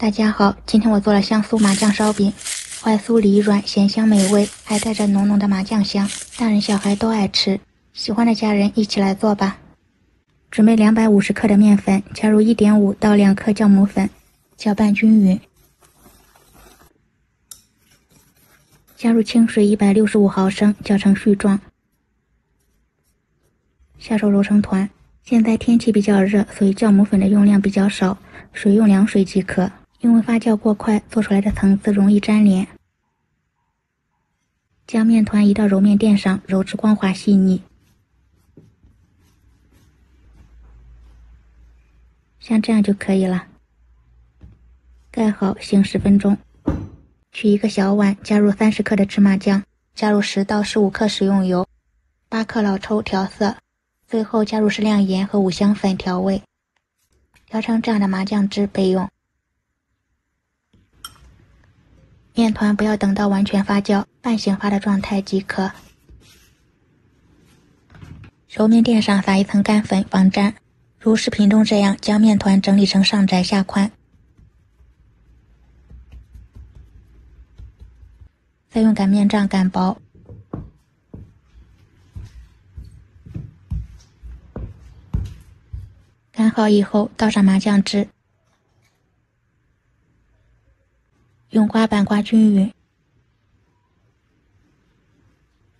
大家好，今天我做了香酥麻酱烧饼，外酥里软，咸香美味，还带着浓浓的麻酱香，大人小孩都爱吃。喜欢的家人一起来做吧。准备两百五十克的面粉，加入一点五到两克酵母粉，搅拌均匀。加入清水一百六十五毫升，搅成絮状。下手揉成团。现在天气比较热，所以酵母粉的用量比较少，水用凉水即可。因为发酵过快，做出来的层次容易粘连。将面团移到揉面垫上，揉至光滑细腻，像这样就可以了。盖好，醒十分钟。取一个小碗，加入三十克的芝麻酱，加入十到十五克食用油，八克老抽调色，最后加入适量盐和五香粉调味，调成这样的麻酱汁备用。面团不要等到完全发酵，半醒发的状态即可。揉面垫上撒一层干粉防粘，如视频中这样将面团整理成上窄下宽。再用擀面杖擀薄。擀好以后，倒上麻酱汁。用刮板刮均匀，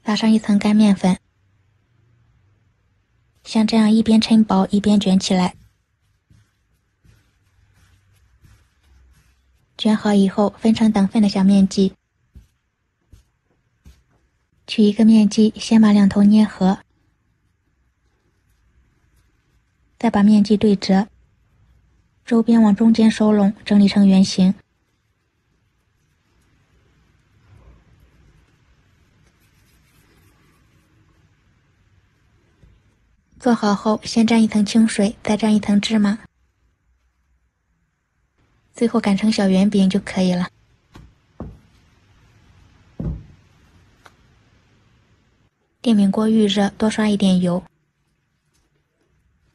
撒上一层干面粉，像这样一边抻薄一边卷起来。卷好以后，分成等份的小面剂。取一个面剂，先把两头捏合，再把面剂对折，周边往中间收拢，整理成圆形。做好后，先蘸一层清水，再蘸一层芝麻，最后擀成小圆饼就可以了。电饼锅预热，多刷一点油，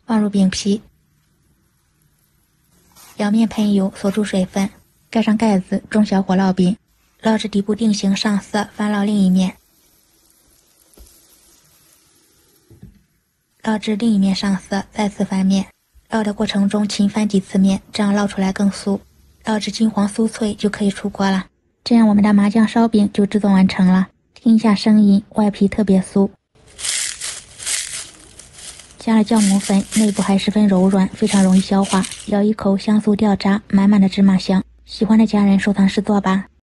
放入饼皮，表面喷油，锁住水分，盖上盖子，中小火烙饼，烙至底部定型上色，翻烙另一面。烙至另一面上色，再次翻面。烙的过程中勤翻几次面，这样烙出来更酥。烙至金黄酥脆就可以出锅了。这样我们的麻酱烧饼就制作完成了。听一下声音，外皮特别酥，加了酵母粉，内部还十分柔软，非常容易消化。咬一口，香酥掉渣，满满的芝麻香。喜欢的家人收藏试做吧。